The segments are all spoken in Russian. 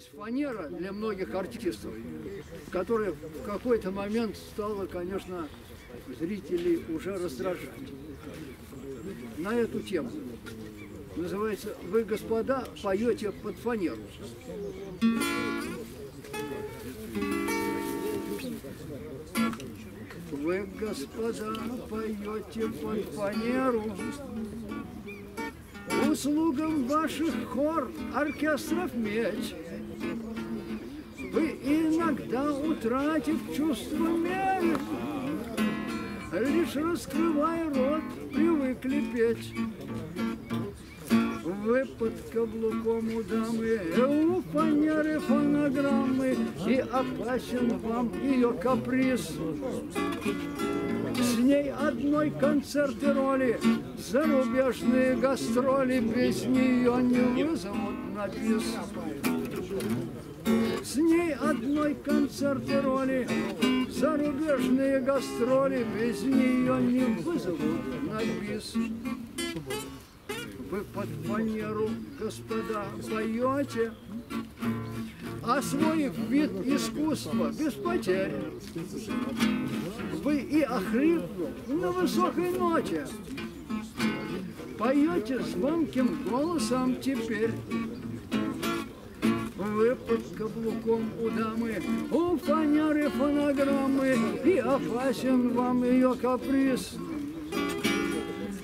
появилась фанера для многих артистов, которая в какой-то момент стала, конечно, зрителей уже раздражать. На эту тему. Называется «Вы, господа, поете под фанеру». Вы, господа, поете под фанеру, Услугам ваших хор, оркестров медь. Утратив чувство меры, Лишь раскрывая рот, привыкли петь. Вы под каблуком у дамы, у фанеры фонограммы, И опасен вам ее каприз. Ней одной концерты роли, зарубежные гастроли Без нее не вызовут на бис. С ней одной концерты роли, зарубежные гастроли Без нее не вызовут на бис. Вы под фанеру, господа, поете, Освоив вид искусства без потерь, Вы и охрипнув на высокой ноте, Поете звонким голосом теперь. Вы под каблуком у дамы, у фанеры фонограммы, И опасен вам ее каприз.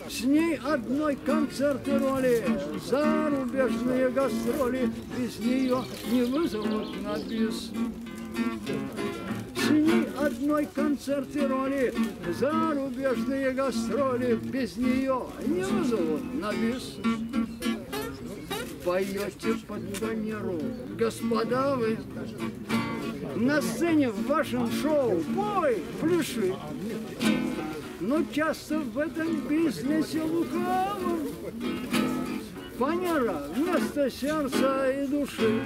С ней одной концерты роли, зарубежные гастроли, Без нее не вызовут на бис. С ней одной концерты роли, зарубежные гастроли, Без нее не вызовут на бис. Поете под фанеру, господа вы, на сцене в вашем шоу бой, пляши. Но часто в этом бизнесе лукавом Фанера вместо сердца и души